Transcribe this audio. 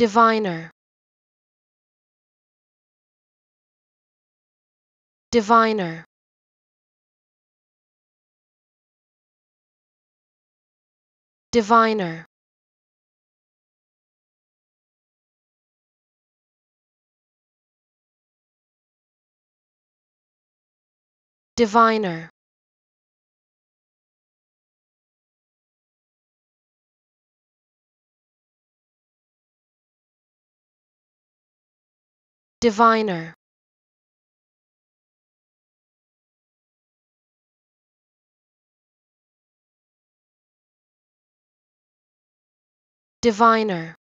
diviner. Diviner. Diviner. Diviner diviner. Diviner